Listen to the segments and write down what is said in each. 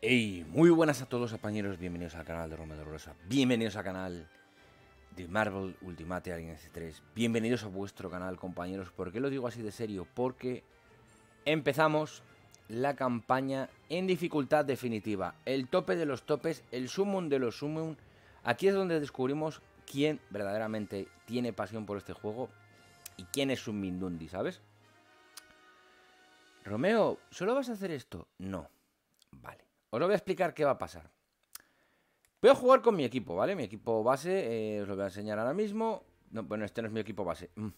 Hey, muy buenas a todos compañeros, bienvenidos al canal de Romero Rosa, bienvenidos al canal de Marvel Ultimate Alliance 3, bienvenidos a vuestro canal compañeros, ¿por qué lo digo así de serio? Porque empezamos la campaña en dificultad definitiva, el tope de los topes, el summon de los summon, aquí es donde descubrimos quién verdaderamente tiene pasión por este juego y quién es un Mindundi, ¿sabes? Romeo, ¿solo vas a hacer esto? No. Vale. Os lo voy a explicar qué va a pasar. Voy a jugar con mi equipo, ¿vale? Mi equipo base, eh, os lo voy a enseñar ahora mismo. No, bueno, este no es mi equipo base. Mm,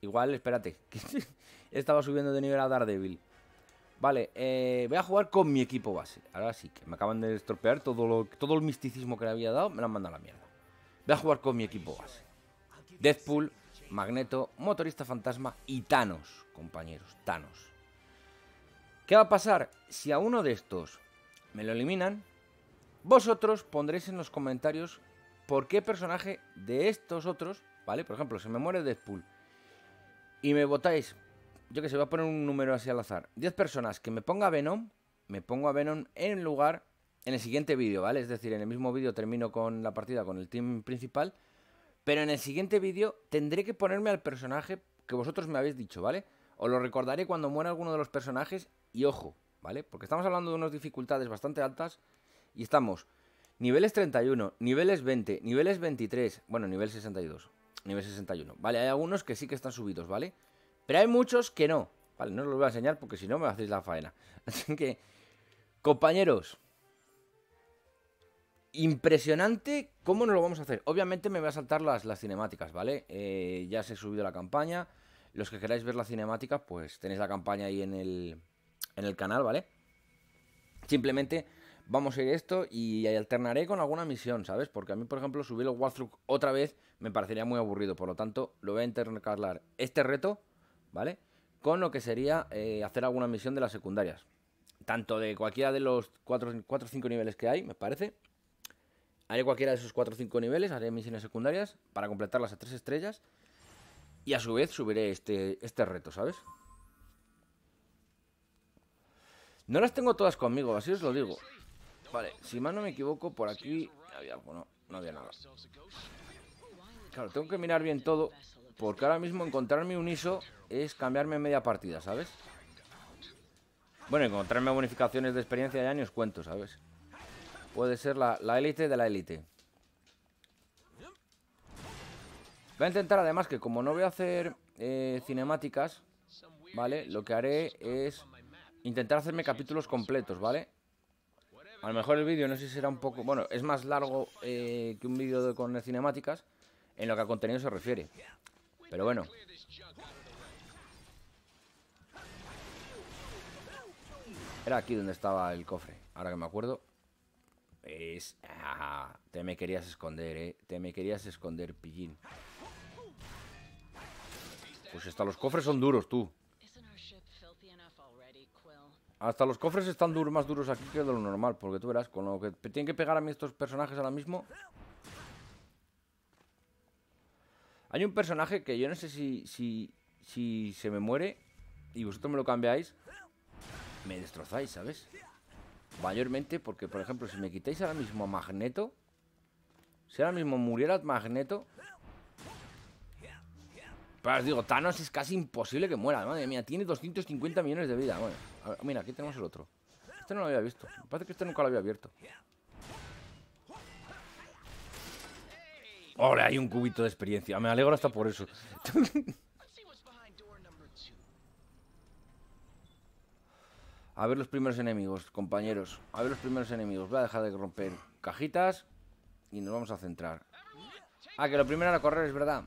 igual, espérate. Estaba subiendo de nivel a Daredevil. Vale, eh, voy a jugar con mi equipo base. Ahora sí, que me acaban de estropear todo, lo, todo el misticismo que le había dado. Me lo han mandado a la mierda. Voy a jugar con mi equipo base. Deathpool, Magneto, Motorista Fantasma y Thanos, compañeros. Thanos. ¿Qué va a pasar? Si a uno de estos me lo eliminan, vosotros pondréis en los comentarios por qué personaje de estos otros, ¿vale? Por ejemplo, si me muere Deadpool y me votáis, yo que sé, voy a poner un número así al azar, 10 personas que me ponga Venom, me pongo a Venom en lugar en el siguiente vídeo, ¿vale? Es decir, en el mismo vídeo termino con la partida con el team principal, pero en el siguiente vídeo tendré que ponerme al personaje que vosotros me habéis dicho, ¿vale? Os lo recordaré cuando muera alguno de los personajes y ojo, ¿vale? Porque estamos hablando de unas dificultades bastante altas y estamos niveles 31, niveles 20, niveles 23, bueno, nivel 62, nivel 61. Vale, hay algunos que sí que están subidos, ¿vale? Pero hay muchos que no. Vale, no os los voy a enseñar porque si no me hacéis la faena. Así que, compañeros, impresionante cómo nos lo vamos a hacer. Obviamente me voy a saltar las, las cinemáticas, ¿vale? Eh, ya se ha subido la campaña. Los que queráis ver la cinemática, pues tenéis la campaña ahí en el, en el canal, ¿vale? Simplemente vamos a ir esto y alternaré con alguna misión, ¿sabes? Porque a mí, por ejemplo, subir el walkthrough otra vez me parecería muy aburrido. Por lo tanto, lo voy a intercalar este reto, ¿vale? Con lo que sería eh, hacer alguna misión de las secundarias. Tanto de cualquiera de los 4 o 5 niveles que hay, me parece. Haré cualquiera de esos 4 o 5 niveles, haré misiones secundarias para completarlas a 3 estrellas. Y a su vez subiré este, este reto, ¿sabes? No las tengo todas conmigo, así os lo digo. Vale, si más no me equivoco, por aquí había algo, no, no había nada. Claro, tengo que mirar bien todo, porque ahora mismo encontrarme un ISO es cambiarme media partida, ¿sabes? Bueno, encontrarme bonificaciones de experiencia ya ni os cuento, ¿sabes? Puede ser la élite de la élite. Voy a intentar además que como no voy a hacer eh, cinemáticas, ¿vale? Lo que haré es intentar hacerme capítulos completos, ¿vale? A lo mejor el vídeo no sé si será un poco... Bueno, es más largo eh, que un vídeo con cinemáticas en lo que a contenido se refiere. Pero bueno. Era aquí donde estaba el cofre, ahora que me acuerdo. Es... Ah, te me querías esconder, eh. Te me querías esconder, pillín. Pues hasta los cofres son duros, tú. Hasta los cofres están más duros aquí que de lo normal, porque tú verás, con lo que tienen que pegar a mí estos personajes ahora mismo... Hay un personaje que yo no sé si, si, si se me muere y vosotros me lo cambiáis, me destrozáis, ¿sabes? Mayormente porque, por ejemplo, si me quitáis ahora mismo Magneto, si ahora mismo muriera Magneto, pero os digo, Thanos es casi imposible que muera. Madre mía, tiene 250 millones de vida. Bueno, mira, aquí tenemos el otro. Este no lo había visto. Me parece que este nunca lo había abierto. ¡Hola! Hay un cubito de experiencia. Me alegro hasta por eso. a ver los primeros enemigos, compañeros. A ver los primeros enemigos. Voy a dejar de romper cajitas y nos vamos a centrar. Ah, que lo primero era correr, es verdad.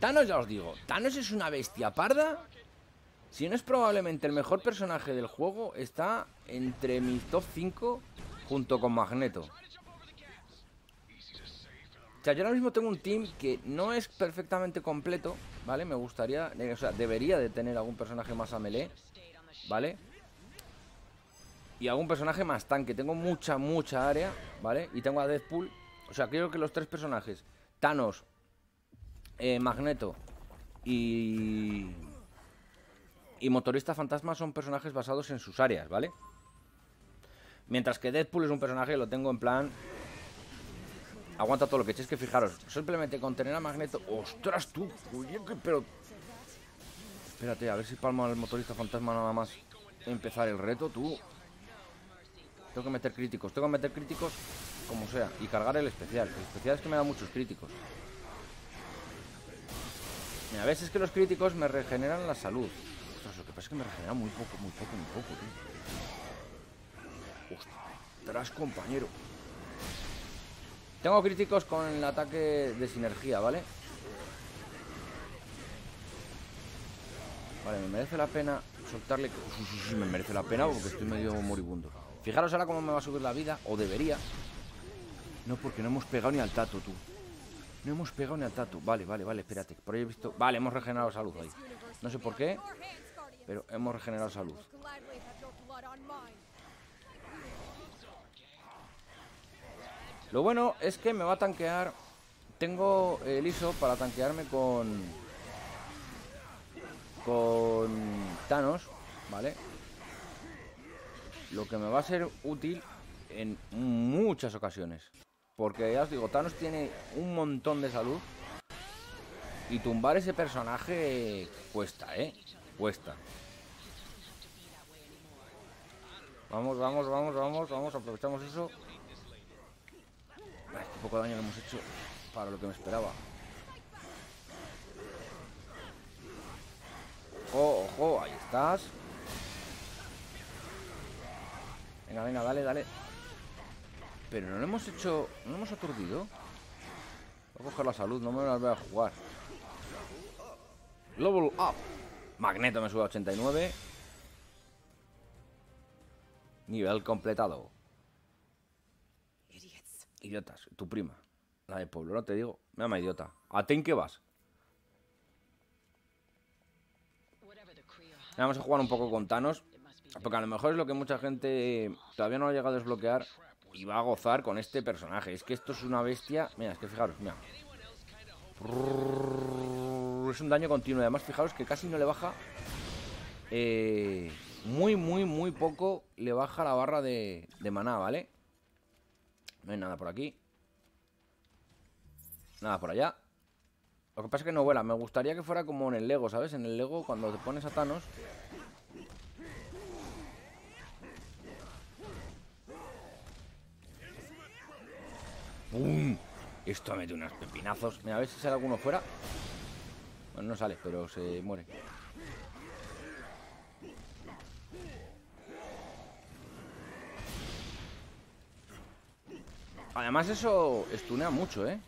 Thanos, ya os digo, Thanos es una bestia parda. Si no es probablemente el mejor personaje del juego, está entre mis top 5 junto con Magneto. O sea, yo ahora mismo tengo un team que no es perfectamente completo, ¿vale? Me gustaría, o sea, debería de tener algún personaje más a melee, ¿vale? Y algún personaje más tanque. Tengo mucha, mucha área, ¿vale? Y tengo a Deadpool. O sea, creo que los tres personajes, Thanos, eh, Magneto y... Y Motorista Fantasma son personajes basados en sus áreas, ¿vale? Mientras que Deadpool es un personaje que lo tengo en plan... Aguanta todo lo que eches, que fijaros, simplemente con tener a Magneto... ¡Ostras, tú! pero... Espérate, a ver si palmo al motorista fantasma nada más empezar el reto, tú. Tengo que meter críticos, tengo que meter críticos como sea. Y cargar el especial. El especial es que me da muchos críticos. a veces que los críticos me regeneran la salud. Ostras, lo que pasa es que me regenera muy poco, muy poco, muy poco, tío. Ostras, compañero. Tengo críticos con el ataque de sinergia, ¿vale? Vale, me merece la pena soltarle... Sí, sí, sí, me merece la pena porque estoy medio moribundo. Fijaros ahora cómo me va a subir la vida, o debería. No, porque no hemos pegado ni al tato, tú. No hemos pegado ni al tato. Vale, vale, vale, espérate. Por ahí he visto... Vale, hemos regenerado salud ahí. No sé por qué, pero hemos regenerado salud. Lo bueno es que me va a tanquear... Tengo el ISO para tanquearme con... Con Thanos, ¿vale? Lo que me va a ser útil en muchas ocasiones. Porque ya os digo, Thanos tiene un montón de salud. Y tumbar ese personaje cuesta, ¿eh? Cuesta. Vamos, vamos, vamos, vamos, vamos, aprovechamos eso. Qué poco daño que hemos hecho para lo que me esperaba. Ojo, ojo, ahí estás. Venga, venga, dale, dale. Pero no lo hemos hecho... ¿No lo hemos aturdido? Voy a coger la salud, no me la voy a jugar. Level up. Magneto me sube a 89. Nivel completado. Idiotas. Tu prima. La de pueblo, no te digo. Me llama idiota. ¿A ti en qué vas? Vamos a jugar un poco con Thanos. Porque a lo mejor es lo que mucha gente todavía no ha llegado a desbloquear y va a gozar con este personaje. Es que esto es una bestia. Mira, es que fijaros, mira. Es un daño continuo. Además, fijaros que casi no le baja. Eh, muy, muy, muy poco le baja la barra de, de maná, ¿vale? No hay nada por aquí. Nada por allá. Lo que pasa es que no vuela. Me gustaría que fuera como en el Lego, ¿sabes? En el Lego, cuando te pones a Thanos. Esto mete unos pepinazos. Mira, a ver si sale alguno fuera. Bueno, no sale, pero se muere. Además eso estunea mucho, ¿eh?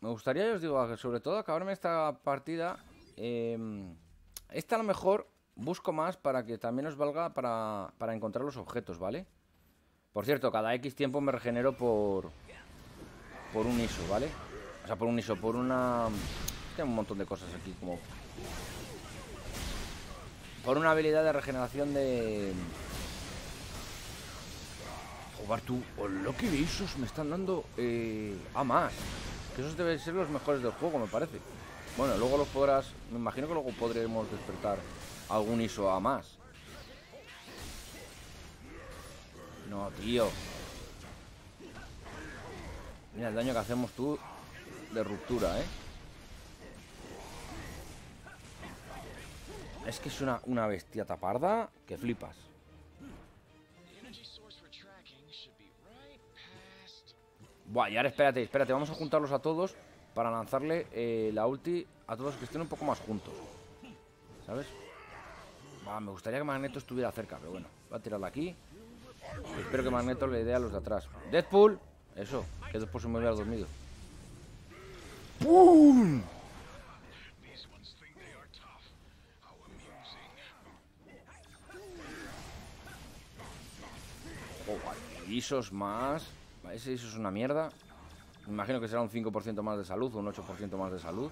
Me gustaría, os digo, sobre todo acabarme esta partida. Em, esta a lo mejor busco más para que también os valga para, para encontrar los objetos, ¿vale? Por cierto, cada X tiempo me regenero por por un ISO, ¿vale? O sea, por un ISO, por una... Tengo un montón de cosas aquí, como... Por una habilidad de regeneración de... Joder, tú, lo que ISOs me están dando eh, a más esos deben ser los mejores del juego, me parece. Bueno, luego los podrás... Me imagino que luego podremos despertar algún ISO a más. No, tío. Mira el daño que hacemos tú de ruptura, ¿eh? Es que es una, una bestia taparda que flipas. Buah, y ahora espérate, espérate, vamos a juntarlos a todos para lanzarle eh, la ulti a todos que estén un poco más juntos. ¿Sabes? Me gustaría que Magneto estuviera cerca, pero bueno, voy a tirarla aquí. Espero que Magneto le dé a los de atrás. Deadpool, eso, que después se me hubiera dormido. ¡Pum! Oh, Isos más. Ese eso es una mierda. Imagino que será un 5% más de salud un 8% más de salud.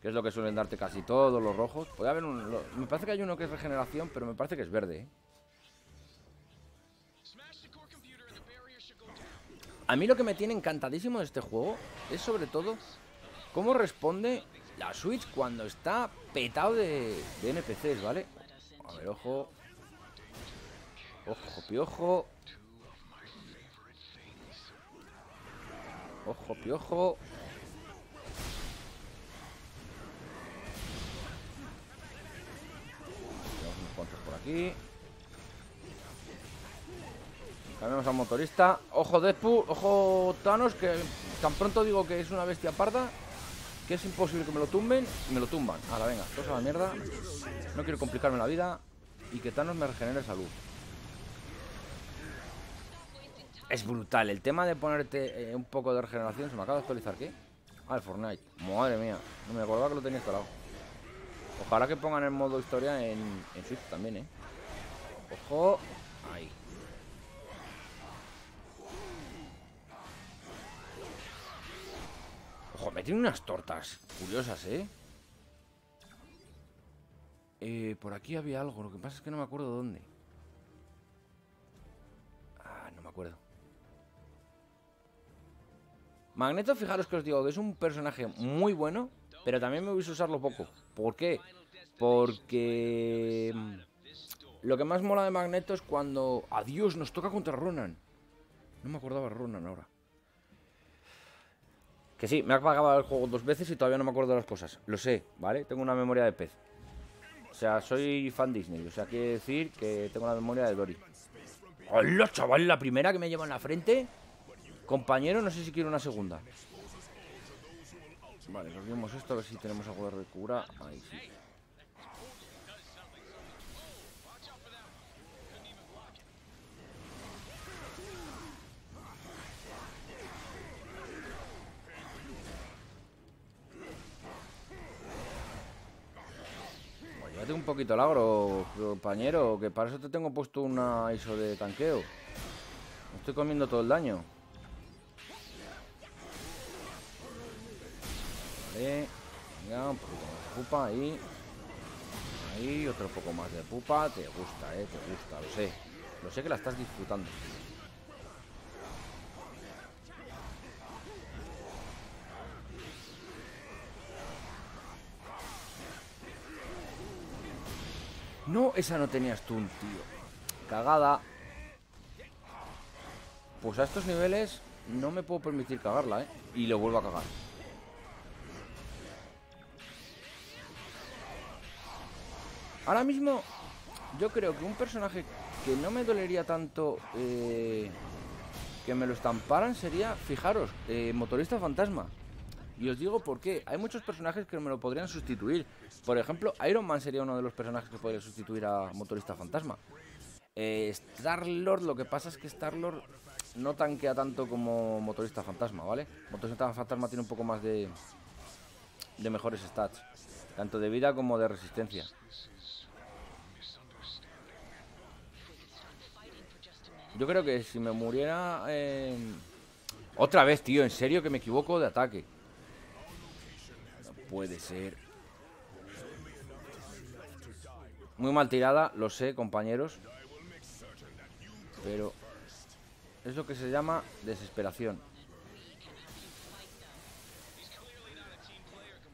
Que es lo que suelen darte casi todos los rojos. Puede haber un... me parece que hay uno que es regeneración, pero me parece que es verde, ¿eh? A mí lo que me tiene encantadísimo de este juego es sobre todo cómo responde la Switch cuando está petado de NPCs, ¿vale? A ver, ojo. Ojo, piojo. Ojo, piojo. Tenemos unos cuantos por aquí. Cambiamos al motorista. Ojo Deadpool, ojo Thanos, que tan pronto digo que es una bestia parda, que es imposible que me lo tumben, y me lo tumban. la venga, todos a la mierda. No quiero complicarme la vida y que Thanos me regenere salud. Es brutal. El tema de ponerte eh, un poco de regeneración. Se me acaba de actualizar, ¿qué? Ah, el Fortnite. Madre mía. No me acordaba que lo tenía instalado. Ojalá que pongan el modo historia en, en Switch también, ¿eh? Ojo. Ahí. Ojo, me tiene unas tortas curiosas, ¿eh? ¿eh? Por aquí había algo. Lo que pasa es que no me acuerdo dónde. Ah, no me acuerdo. Magneto, fijaros que os digo que es un personaje muy bueno, pero también me a usarlo poco. ¿Por qué? Porque mm, lo que más mola de Magneto es cuando... ¡Adiós! Nos toca contra Ronan. No me acordaba de Ronan ahora. Que sí, me ha apagado el juego dos veces y todavía no me acuerdo de las cosas. Lo sé, ¿vale? Tengo una memoria de pez. O sea, soy fan Disney. O sea, quiere decir que tengo la memoria de Dory. ¡Hola, chaval! La primera que me lleva en la frente. Compañero, no sé si quiero una segunda. Vale, nos vemos esto, a ver si tenemos algo de recura. Ahí sí. Bueno, un poquito el agro, compañero, que para eso te tengo puesto una ISO de tanqueo. estoy comiendo todo el daño. Venga, un poquito más de pupa ahí. Ahí, otro poco más de pupa. Te gusta, eh, te gusta, lo sé. Lo sé que la estás disfrutando. No, esa no tenías tú, tío. Cagada. Pues a estos niveles no me puedo permitir cagarla, ¿eh? Y lo vuelvo a cagar. Ahora mismo, yo creo que un personaje que no me dolería tanto eh, que me lo estamparan sería, fijaros, eh, motorista fantasma. Y os digo por qué. Hay muchos personajes que me lo podrían sustituir. Por ejemplo, Iron Man sería uno de los personajes que podría sustituir a Motorista Fantasma. Eh, Star-Lord, lo que pasa es que Star-Lord no tanquea tanto como Motorista Fantasma, ¿vale? Motorista Fantasma tiene un poco más de, de mejores stats. Tanto de vida como de resistencia. Yo creo que si me muriera... Eh, otra vez, tío, en serio que me equivoco de ataque. No puede ser. Muy mal tirada, lo sé, compañeros. Pero es lo que se llama desesperación.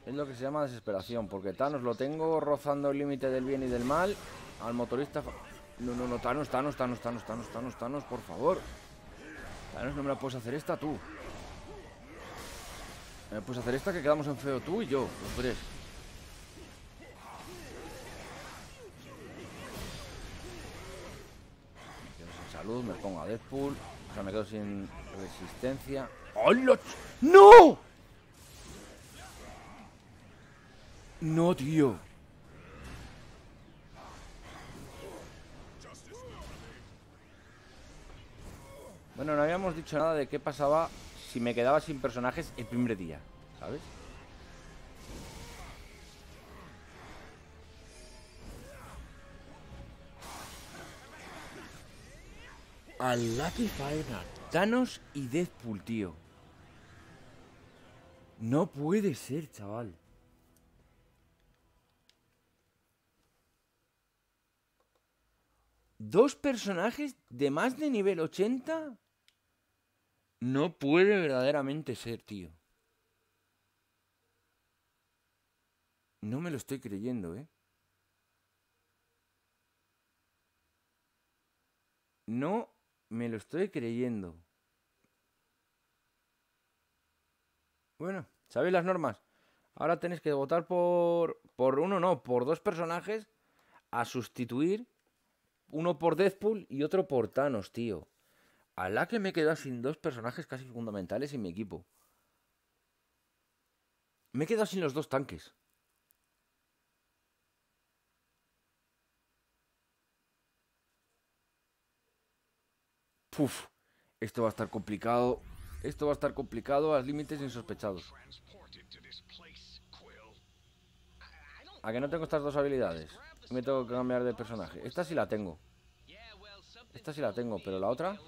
Es lo que se llama desesperación, porque Thanos lo tengo rozando el límite del bien y del mal. Al motorista no, no, no, Thanos, Thanos, Thanos, Thanos, Thanos, Thanos, Thanos, por favor. Thanos, no me la puedes hacer esta tú. ¿Me puedes hacer esta que quedamos en feo tú y yo, los tres? Me quedo sin salud, me pongo a Deadpool. O sea, me quedo sin resistencia. ¡Hola! ¡No! No, tío. Bueno, no habíamos dicho nada de qué pasaba si me quedaba sin personajes el primer día, ¿sabes? Al Lucky Final. Thanos y Deadpool, tío. No puede ser, chaval. ¿Dos personajes de más de nivel 80? No puede verdaderamente ser, tío. No me lo estoy creyendo, ¿eh? No me lo estoy creyendo. Bueno, ¿sabéis las normas? Ahora tenéis que votar por, por uno, no, por dos personajes a sustituir. Uno por Deadpool y otro por Thanos, tío. A la que me he quedado sin dos personajes casi fundamentales en mi equipo. Me he quedado sin los dos tanques. Puf, esto va a estar complicado. Esto va a estar complicado a límites insospechados. ¿A que no tengo estas dos habilidades? Me tengo que cambiar de personaje. Esta sí la tengo. Esta sí la tengo, pero la otra...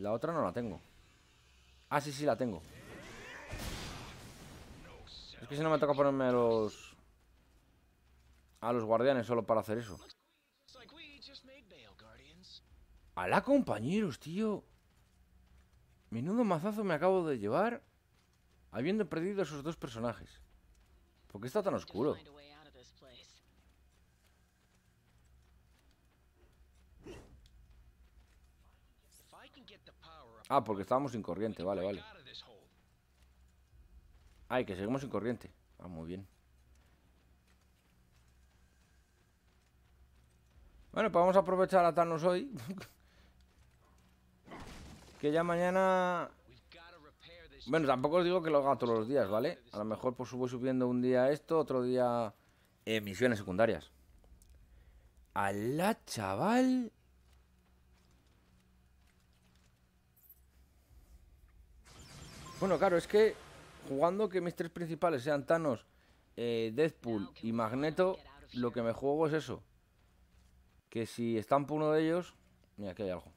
La otra no la tengo. Ah, sí, sí la tengo. Es que si no me toca ponerme a los... A los guardianes solo para hacer eso. ¡Hala, compañeros, tío! Menudo mazazo me acabo de llevar habiendo perdido esos dos personajes. ¿Por qué está tan oscuro? Ah, porque estábamos sin corriente, vale, vale. Ay, que seguimos sin corriente. Ah, muy bien. Bueno, pues vamos a aprovechar a Thanos hoy. que ya mañana... Bueno, tampoco os digo que lo haga todos los días, ¿vale? A lo mejor pues voy subiendo un día esto, otro día misiones secundarias. ¡Hala, chaval! Bueno, claro, es que jugando que mis tres principales sean Thanos, eh, Deadpool y Magneto, lo que me juego es eso. Que si estampo uno de ellos... Mira, aquí hay algo.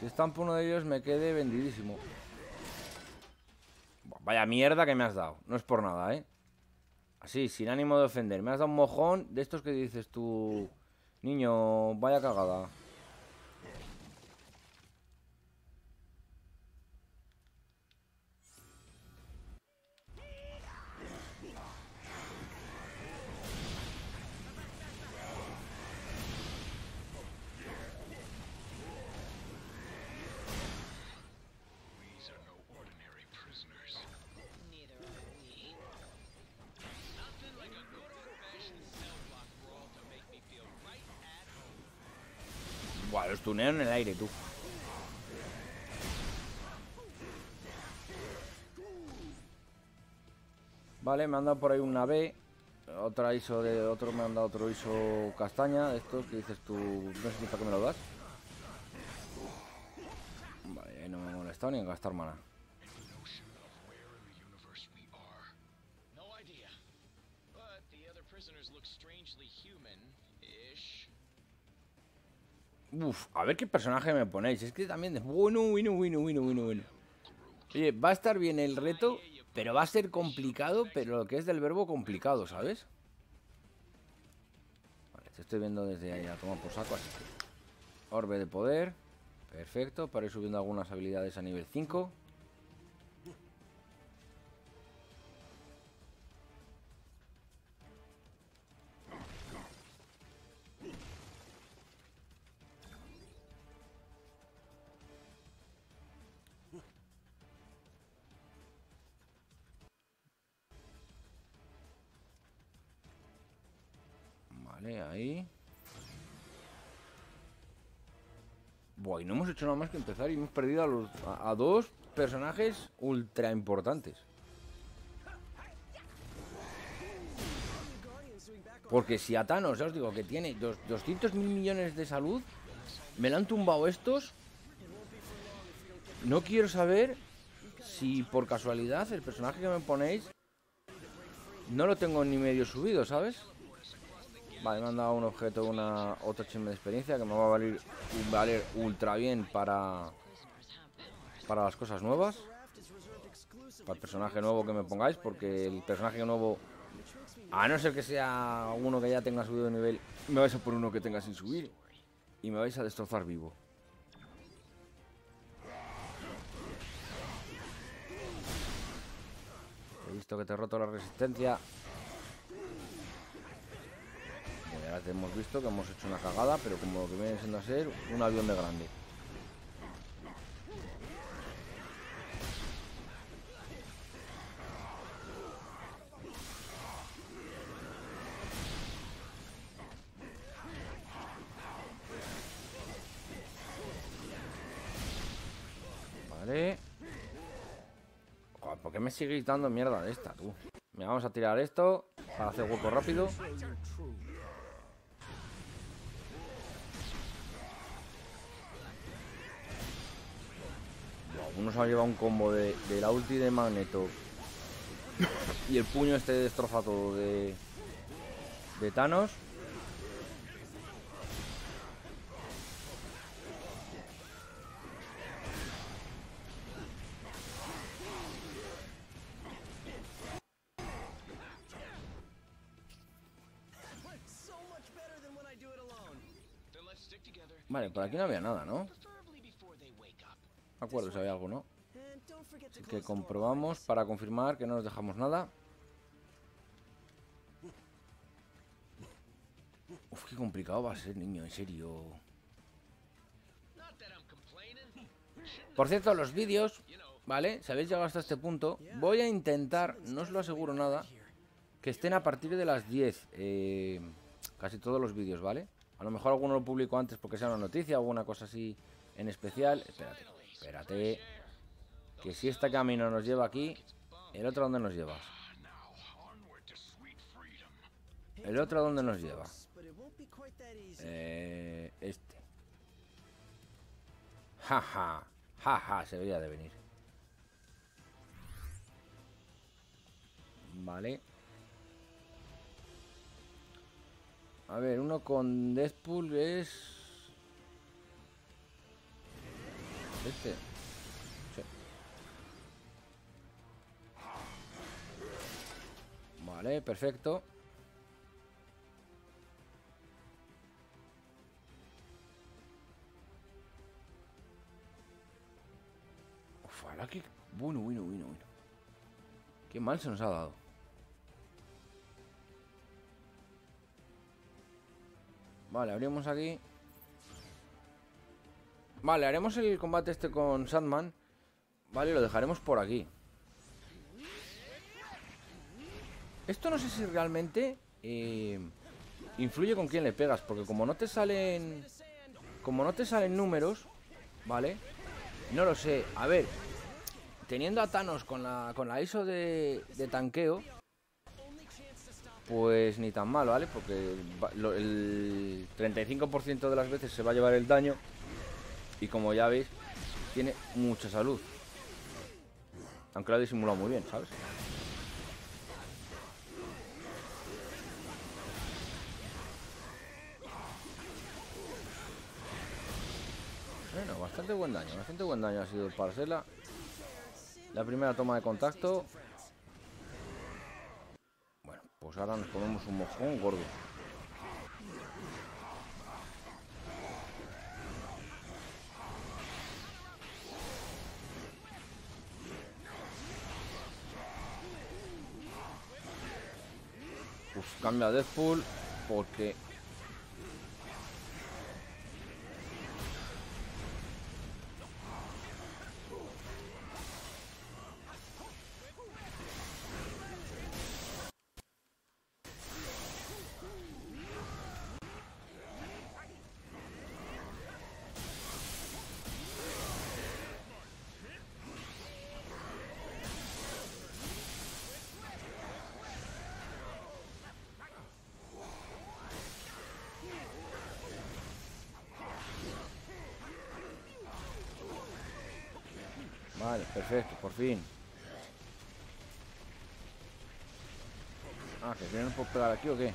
Si estampo uno de ellos me quede vendidísimo. Vaya mierda que me has dado. No es por nada, ¿eh? Así, sin ánimo de ofender. Me has dado un mojón de estos que dices tú... Niño, vaya cagada. Buah, los tuneo en el aire, tú. Vale, me han dado por ahí una B. Otra ISO de otro, me han dado otro ISO castaña. De estos que dices tú, no sé si para qué me lo das. Vale, no me he molestado ni en gastar mana. Uf, a ver qué personaje me ponéis. Es que también... Bueno, bueno, bueno, bueno, bueno, bueno. Oye, va a estar bien el reto, pero va a ser complicado, pero lo que es del verbo complicado, ¿sabes? Vale, te estoy viendo desde ahí a tomar por saco, así. Orbe de poder. Perfecto, para ir subiendo algunas habilidades a nivel 5. Vale, ahí. Buah, y no hemos hecho nada más que empezar y hemos perdido a, dos personajes ultra importantes. Porque si a Thanos, ya os digo, que tiene dos, 200 mil millones de salud, me lo han tumbado estos. No quiero saber si por casualidad el personaje que me ponéis no lo tengo ni medio subido, ¿sabes? Me han dado un objeto, una otra chisme de experiencia que me va a valer, valer ultra bien para, para las cosas nuevas. Para el personaje nuevo que me pongáis, porque el personaje nuevo, a no ser que sea uno que ya tenga subido de nivel, me vais a poner uno que tenga sin subir y me vais a destrozar vivo. He visto que te he roto la resistencia. Hemos visto que hemos hecho una cagada, pero como lo que viene siendo a ser un avión de grande. Vale. ¿por qué me sigues dando mierda de esta, tú? Me vamos a tirar esto para hacer hueco rápido. Uno se ha llevado un combo de, la ulti de Magneto y el puño este destroza todo de, de Thanos. Vale, por aquí no había nada, ¿no? Acuerdo si había algo, ¿no? Así que comprobamos para confirmar que no nos dejamos nada. Uf, qué complicado va a ser, niño, en serio. Por cierto, los vídeos, ¿vale? Si habéis llegado hasta este punto, voy a intentar, no os lo aseguro nada, que estén a partir de las 10. Eh, casi todos los vídeos, ¿vale? A lo mejor alguno lo publico antes porque sea una noticia o alguna cosa así en especial. Espérate. Espérate. Que si este camino nos lleva aquí, ¿el otro dónde nos lleva? ¿El otro dónde nos lleva? Eh, este. Jaja. Jaja, se veía de venir. Vale. A ver, uno con Deadpool es Este. Vale, perfecto. Ahora que... Bueno, bueno, bueno, bueno. Qué mal se nos ha dado. Vale, abrimos aquí. Vale, haremos el combate este con Sandman. Vale, lo dejaremos por aquí. Esto no sé si realmente eh, influye con quién le pegas, porque como no te salen... Como no te salen números, ¿vale? No lo sé. A ver, teniendo a Thanos con la, con la ISO de, de tanqueo, pues ni tan mal, ¿vale? Porque el 35% de las veces se va a llevar el daño y como ya veis, tiene mucha salud. Aunque lo ha disimulado muy bien, ¿sabes? Bueno, bastante buen daño, bastante buen daño ha sido para ser la, la primera toma de contacto. Bueno, pues ahora nos ponemos un mojón gordo. Cambia a Deadpool porque Vale, perfecto, por fin. Ah, que no puedo pegar aquí o qué?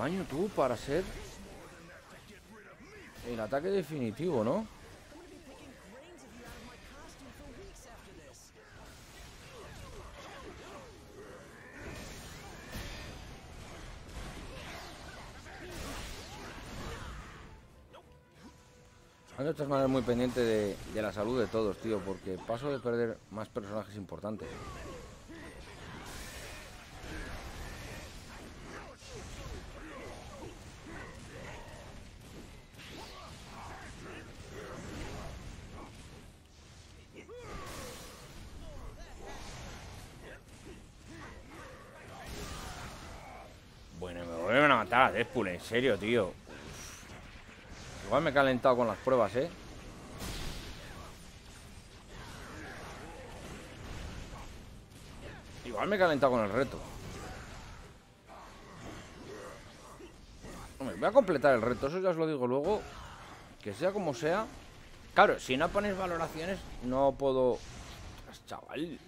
Daño tú para ser el ataque definitivo, ¿no? De todas maneras muy pendiente de la salud de todos, tío, porque paso de perder más personajes importantes. Deadpool, en serio, tío. Igual me he calentado con las pruebas, ¿eh? Igual me he calentado con el reto. Voy a completar el reto, eso ya os lo digo luego. Que sea como sea. Claro, si no ponéis valoraciones, no puedo... Chaval,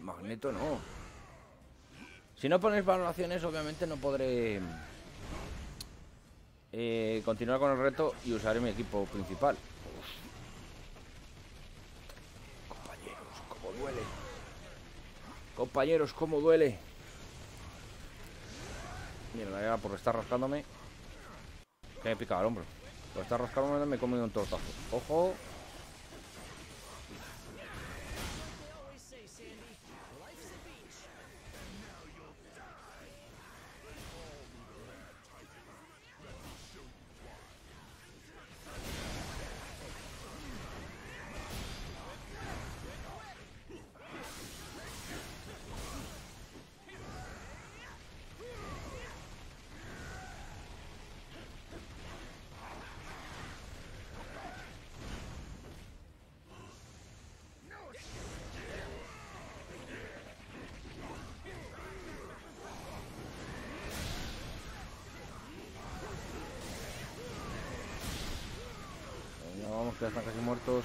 magneto no. Si no ponéis valoraciones, obviamente no podré eh, continuar con el reto y usaré mi equipo principal. Compañeros, cómo duele. Compañeros, cómo duele. Mira, por estar rascándome. Que me he picado el hombro. Por estar rascándome me he comido un tortazo. Ojo. Muertos.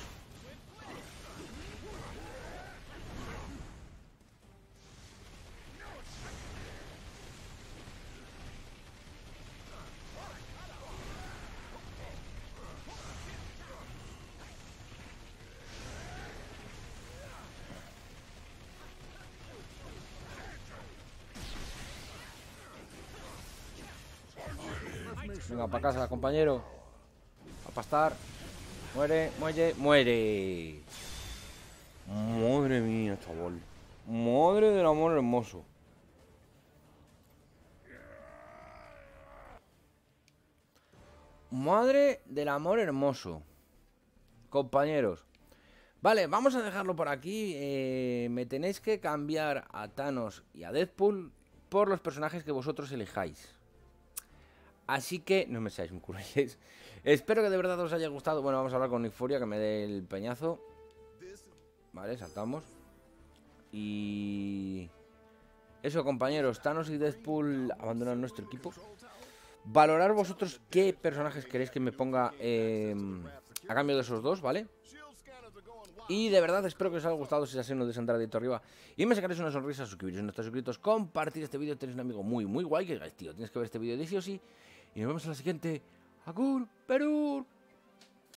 Venga, para casa, compañero. A pastar. Muere, muere, muere. Madre mía, chaval. Madre del amor hermoso. Madre del amor hermoso. Compañeros. Vale, vamos a dejarlo por aquí. Eh, me tenéis que cambiar a Thanos y a Deadpool por los personajes que vosotros elijáis. Así que no me seáis muy crueles. Espero que de verdad os haya gustado. Bueno, vamos a hablar con Nick Furia, que me dé el peñazo. Vale, saltamos. Y... Eso, compañeros. Thanos y Deadpool abandonan nuestro equipo. Valorar vosotros qué personajes queréis que me ponga eh, a cambio de esos dos, ¿vale? Y de verdad espero que os haya gustado. Si es así, no olvidéis entrar arriba y me sacaréis una sonrisa, suscribiros si no estáis suscritos, compartir este vídeo. Tenéis un amigo muy, muy guay que tío, tienes que ver este vídeo de sí o sí. Y nos vemos en la siguiente. Agur, Perur.